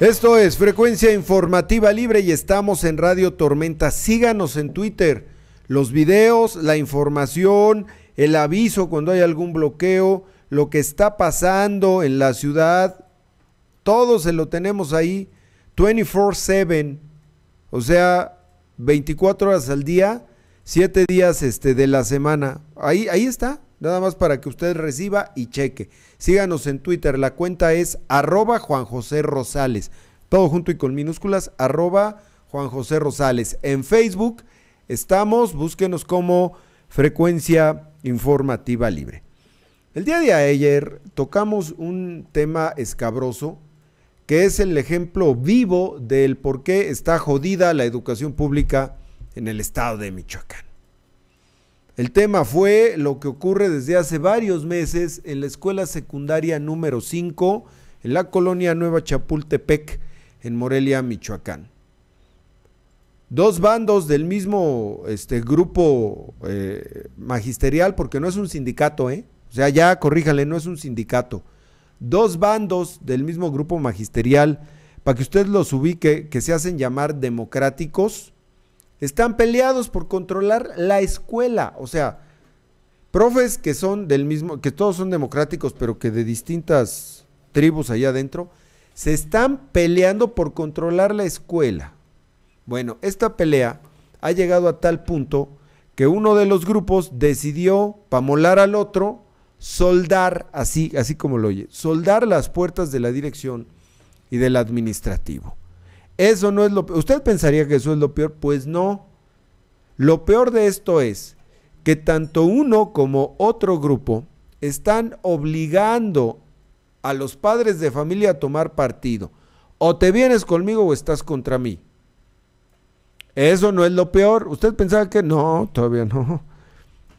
Esto es Frecuencia Informativa Libre y estamos en Radio Tormenta. Síganos en Twitter. Los videos, la información, el aviso cuando hay algún bloqueo, lo que está pasando en la ciudad, todo se lo tenemos ahí 24/7. O sea, 24 horas al día, 7 días este, de la semana. Ahí, ahí está, nada más para que usted reciba y cheque. Síganos en Twitter, la cuenta es arroba Juan José Rosales, todo junto y con minúsculas, arroba Juan José Rosales. En Facebook estamos, búsquenos como Frecuencia Informativa Libre. El día de ayer tocamos un tema escabroso que es el ejemplo vivo del por qué está jodida la educación pública en el estado de Michoacán. El tema fue lo que ocurre desde hace varios meses en la escuela secundaria número 5 en la colonia Nueva Chapultepec en Morelia, Michoacán. Dos bandos del mismo este, grupo eh, magisterial, porque no es un sindicato, ¿eh? O sea, ya corríjale, no es un sindicato. Dos bandos del mismo grupo magisterial, para que usted los ubique, que se hacen llamar democráticos, están peleados por controlar la escuela. O sea, profes que son del mismo, que todos son democráticos, pero que de distintas tribus allá adentro, se están peleando por controlar la escuela. Bueno, esta pelea ha llegado a tal punto que uno de los grupos decidió, para molar al otro, soldar, así, así como lo oye, soldar las puertas de la dirección y del administrativo. Eso no es lo peor. ¿Usted pensaría que eso es lo peor? Pues no. Lo peor de esto es que tanto uno como otro grupo están obligando a los padres de familia a tomar partido. O te vienes conmigo o estás contra mí. Eso no es lo peor. ¿Usted pensaba que no? Todavía no.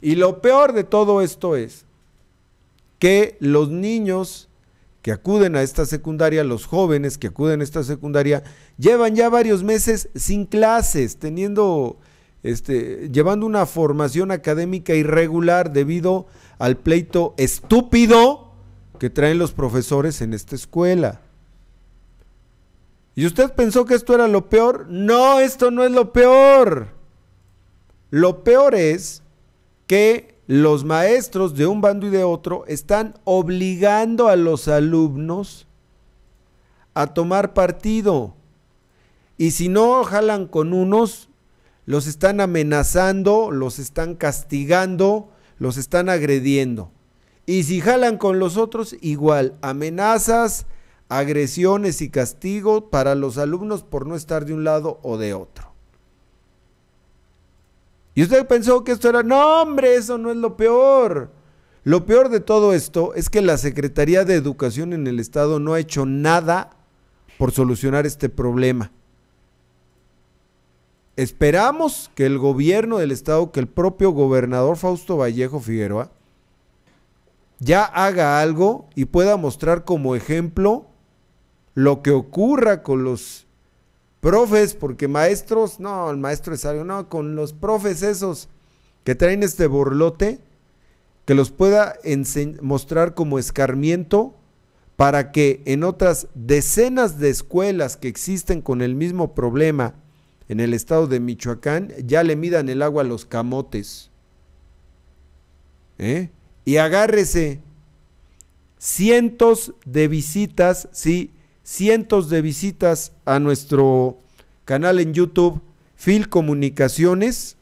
Y lo peor de todo esto es que los niños que acuden a esta secundaria, los jóvenes que acuden a esta secundaria, llevan ya varios meses sin clases, teniendo, este, llevando una formación académica irregular debido al pleito estúpido que traen los profesores en esta escuela. ¿Y usted pensó que esto era lo peor? No, esto no es lo peor. Lo peor es que los maestros de un bando y de otro están obligando a los alumnos a tomar partido. Y si no jalan con unos, los están amenazando, los están castigando, los están agrediendo. Y si jalan con los otros, igual, amenazas, agresiones y castigo para los alumnos por no estar de un lado o de otro. Y usted pensó que esto era, no hombre, eso no es lo peor. Lo peor de todo esto es que la Secretaría de Educación en el Estado no ha hecho nada por solucionar este problema. Esperamos que el gobierno del Estado, que el propio gobernador Fausto Vallejo Figueroa, ya haga algo y pueda mostrar como ejemplo lo que ocurra con los profes, porque maestros, no, el maestro es algo, no, con los profes esos que traen este borlote, que los pueda mostrar como escarmiento para que en otras decenas de escuelas que existen con el mismo problema en el estado de Michoacán, ya le midan el agua a los camotes. ¿Eh? Y agárrese cientos de visitas, sí, cientos de visitas a nuestro canal en YouTube, Phil Comunicaciones,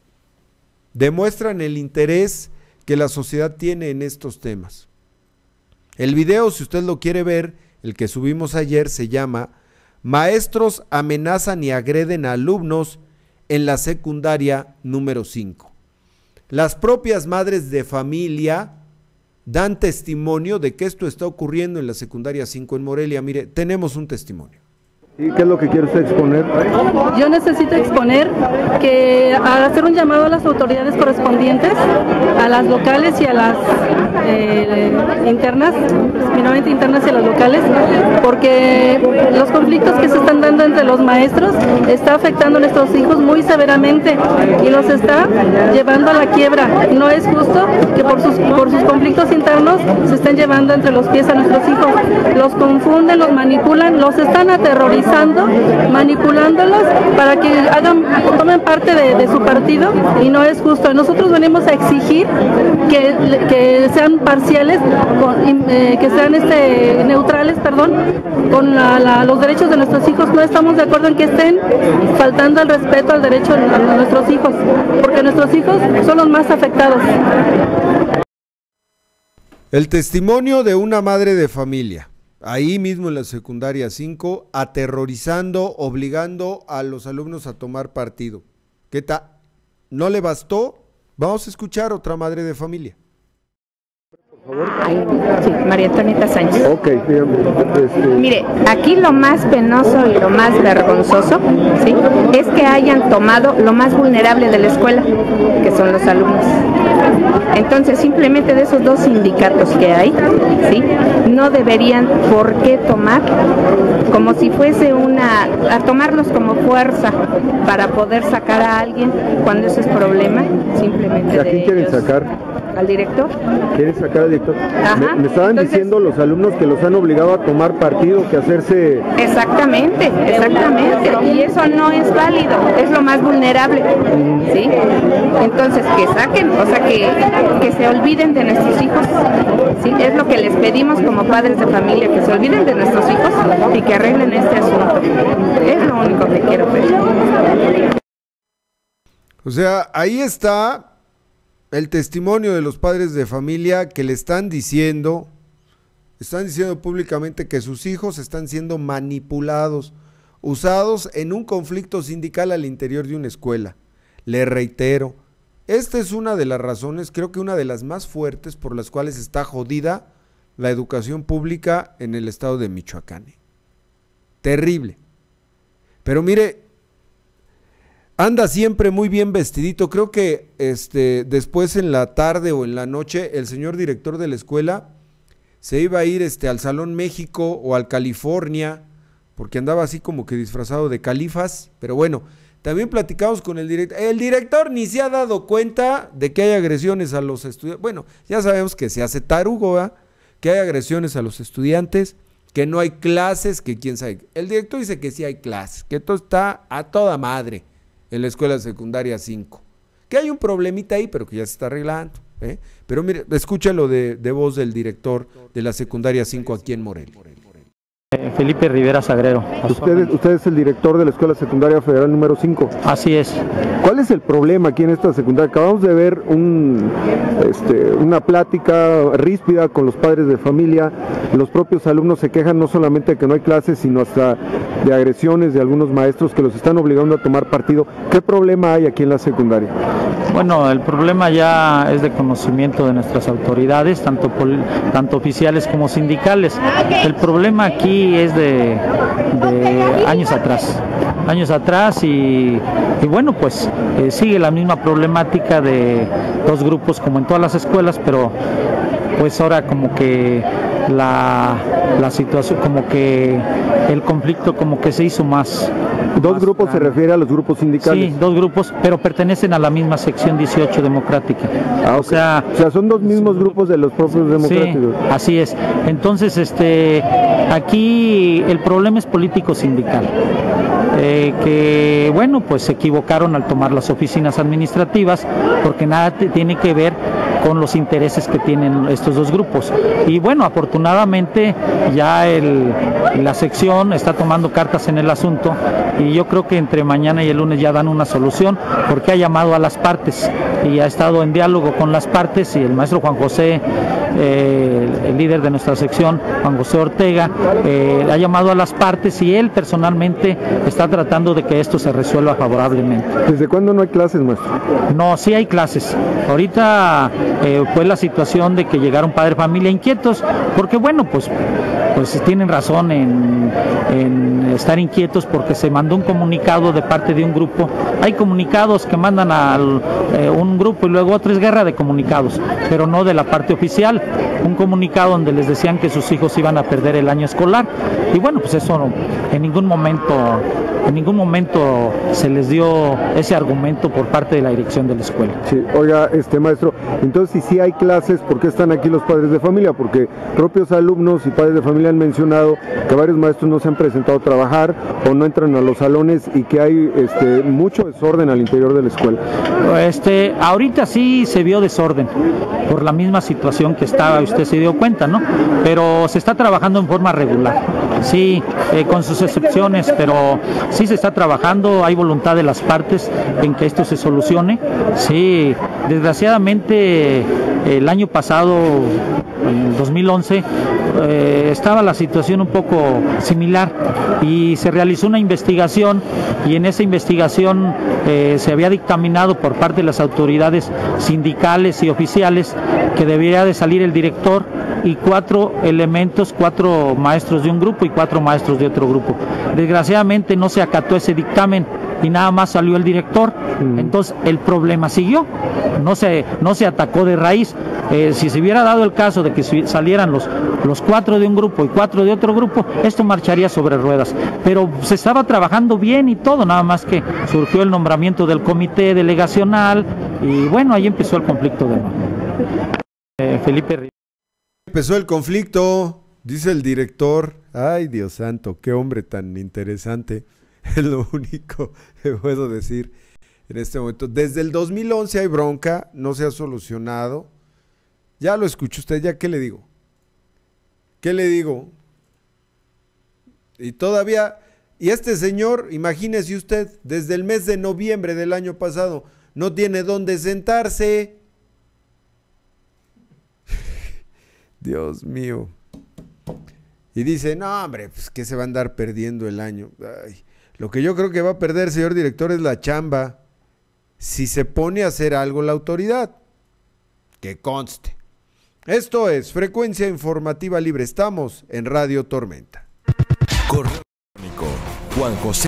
demuestran el interés que la sociedad tiene en estos temas. El video, si usted lo quiere ver, el que subimos ayer se llama Maestros amenazan y agreden a alumnos en la secundaria número 5. Las propias madres de familia dan testimonio de que esto está ocurriendo en la secundaria 5 en Morelia. Mire, tenemos un testimonio. ¿Y qué es lo que quiere exponer? Yo necesito exponer que hacer un llamado a las autoridades correspondientes, a las locales y a las eh, internas, finalmente internas y a las locales, porque los conflictos que se están dando entre los maestros está afectando a nuestros hijos muy severamente y los está llevando a la quiebra. No es justo que por sus, por sus conflictos internos se estén llevando entre los pies a nuestros hijos. Los confunden, los manipulan, los están aterrorizando utilizando, manipulándolos para que hagan, tomen parte de, su partido y no es justo. Nosotros venimos a exigir que, sean parciales, eh, que sean este, neutrales, perdón, con los derechos de nuestros hijos. No estamos de acuerdo en que estén faltando el respeto al derecho de nuestros hijos, porque nuestros hijos son los más afectados. El testimonio de una madre de familia, ahí mismo en la secundaria 5, aterrorizando, obligando a los alumnos a tomar partido. ¿Qué tal? ¿No le bastó? Vamos a escuchar otra madre de familia. Sí, María Antonieta Sánchez. Ok, este... Mire, aquí lo más penoso y lo más vergonzoso ¿sí? es que hayan tomado lo más vulnerable de la escuela, que son los alumnos. Entonces, simplemente de esos dos sindicatos que hay, ¿sí? no deberían por qué tomar como si fuese una, a tomarlos como fuerza para poder sacar a alguien cuando ese es problema, simplemente. ¿A quién quieren sacar? Al director. ¿Quieren sacar al director? me, estaban diciendo los alumnos que los han obligado a tomar partido, que hacerse... Exactamente, exactamente. Y eso no es válido, es lo más vulnerable. ¿sí? Entonces, que saquen, o sea, que, que se olviden de nuestros hijos. ¿sí? Es lo que les pedimos como padres de familia, que se olviden de nuestros hijos y que arreglen este asunto. Es lo único que quiero pedir. O sea, ahí está el testimonio de los padres de familia que le están diciendo, están diciendo públicamente que sus hijos están siendo manipulados, usados en un conflicto sindical al interior de una escuela. Le reitero, esta es una de las razones, creo que una de las más fuertes por las cuales está jodida la educación pública en el estado de Michoacán. Terrible. Pero mire, anda siempre muy bien vestidito. Creo que este, después en la tarde o en la noche el señor director de la escuela se iba a ir este, al Salón México o al California, porque andaba así como que disfrazado de califas. Pero bueno, también platicamos con el director. El director ni se ha dado cuenta de que hay agresiones a los estudiantes. Bueno, ya sabemos que se hace tarugo, que hay agresiones a los estudiantes, que no hay clases, que quién sabe. El director dice que sí hay clases, que todo está a toda madre en la escuela secundaria 5. Que hay un problemita ahí, pero que ya se está arreglando. ¿eh? Pero mire, escúchalo de, de voz del director de la secundaria 5 aquí en Morelia. Eh, Felipe Rivera Sagrero. Usted, usted es el director de la Escuela Secundaria Federal número 5. Así es. ¿Cuál es el problema aquí en esta secundaria? Acabamos de ver un, este, una plática ríspida con los padres de familia. Los propios alumnos se quejan no solamente de que no hay clases, sino hasta de agresiones de algunos maestros que los están obligando a tomar partido. ¿Qué problema hay aquí en la secundaria? Bueno, el problema ya es de conocimiento de nuestras autoridades, tanto, tanto oficiales como sindicales. El problema aquí es de, años atrás, años atrás y, bueno, pues eh, sigue la misma problemática de dos grupos como en todas las escuelas, pero pues ahora como que la, la situación, como que el conflicto como que se hizo más. ¿Dos grupos se refiere a los grupos sindicales? Sí, dos grupos, pero pertenecen a la misma sección 18 democrática. Ah, o, sea, o sea, son dos mismos grupos de los propios democráticos. Sí, así es. Entonces, este, aquí el problema es político sindical. Eh, que bueno, pues se equivocaron al tomar las oficinas administrativas porque nada tiene que ver con los intereses que tienen estos dos grupos. Y bueno, afortunadamente ya el, la sección está tomando cartas en el asunto y yo creo que entre mañana y el lunes ya dan una solución porque ha llamado a las partes y ha estado en diálogo con las partes y el maestro Juan José, eh, el líder de nuestra sección, Juan José Ortega, eh, ha llamado a las partes y él personalmente está tratando de que esto se resuelva favorablemente. ¿Desde cuándo no hay clases, maestro? No, sí hay clases. Ahorita eh, fue la situación de que llegaron padre familia inquietos, porque bueno, pues, pues tienen razón en, estar inquietos porque se mandó un comunicado de parte de un grupo. Hay comunicados que mandan a eh, un grupo y luego otro es guerra de comunicados, pero no de la parte oficial. Un comunicado donde les decían que sus hijos iban a perder el año escolar. Y bueno, pues eso en ningún momento en ningún momento se les dio ese argumento por parte de la dirección de la escuela. Sí, oiga, este maestro, entonces si sí hay clases, ¿por qué están aquí los padres de familia? Porque propios alumnos y padres de familia han mencionado que varios maestros no se han presentado a trabajar o no entran a los salones y que hay este, mucho desorden al interior de la escuela. Este, ahorita sí se vio desorden por la misma situación que estaba, usted se dio cuenta, ¿no? Pero se está trabajando en forma regular, sí, eh, con sus excepciones, pero sí se está trabajando, hay voluntad de las partes en que esto se solucione. Sí, desgraciadamente el año pasado, en 2011, eh, estaba la situación un poco similar y se realizó una investigación y en esa investigación eh, se había dictaminado por parte de las autoridades sindicales y oficiales que debería de salir el director y cuatro elementos, cuatro maestros de un grupo y cuatro maestros de otro grupo. Desgraciadamente no se acató ese dictamen y nada más salió el director. Mm. Entonces el problema siguió, no se, no se atacó de raíz. Eh, si se hubiera dado el caso de que salieran los, los cuatro de un grupo y cuatro de otro grupo, esto marcharía sobre ruedas. Pero se estaba trabajando bien y todo, nada más que surgió el nombramiento del comité delegacional y bueno, ahí empezó el conflicto de nuevo. Eh, Felipe Empezó el conflicto, dice el director. Ay, Dios santo, qué hombre tan interesante. Es lo único que puedo decir en este momento. Desde el 2011 hay bronca, no se ha solucionado. Ya lo escuchó usted, ya qué le digo. ¿Qué le digo? Y todavía, y este señor, imagínese usted, desde el mes de noviembre del año pasado, no tiene dónde sentarse. Dios mío. Y dice, no, hombre, pues que se va a andar perdiendo el año. lo que yo creo que va a perder, señor director, es la chamba. Si se pone a hacer algo la autoridad. Que conste. Esto es Frecuencia Informativa Libre. Estamos en Radio Tormenta. Correo Juan José